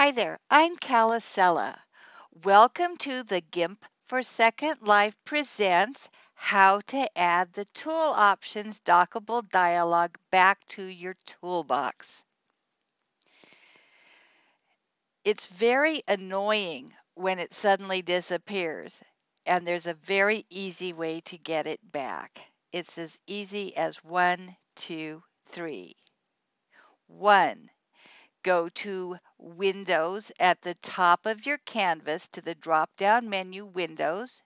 Hi there, I'm Calla Cela. Welcome to the GIMP for Second Life presents How to Add the Tool Options dockable dialog back to your toolbox. It's very annoying when it suddenly disappears, and there's a very easy way to get it back. It's as easy as one, two, three. One, go to Windows at the top of your canvas to the drop-down menu Windows,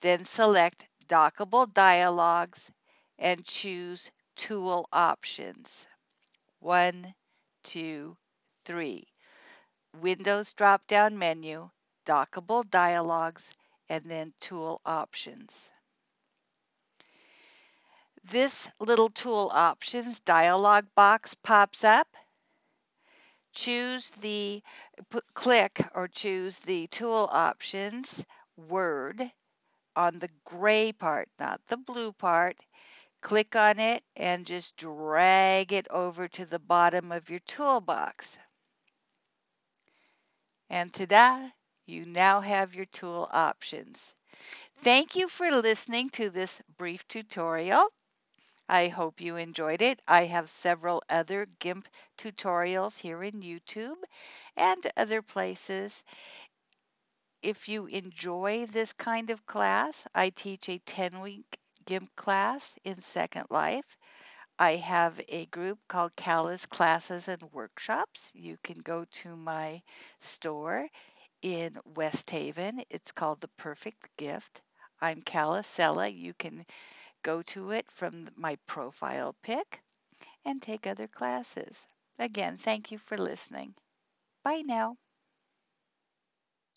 then select Dockable Dialogs and choose Tool Options. One, two, three. Windows drop-down menu, Dockable Dialogs, and then Tool Options. This little Tool Options dialog box pops up choose the put, click or choose the tool options word on the gray part, not the blue part. Click on it and just drag it over to the bottom of your toolbox. And ta-da, you now have your tool options. Thank you for listening to this brief tutorial. I hope you enjoyed it. I have several other GIMP tutorials here in YouTube and other places. If you enjoy this kind of class, I teach a 10-week GIMP class in Second Life. I have a group called Cali's Classes and Workshops. You can go to my store in West Haven. It's called The Perfect Gift. I'm Calla Cela. You can go to it from my profile pic and take other classes. Again, thank you for listening. Bye now.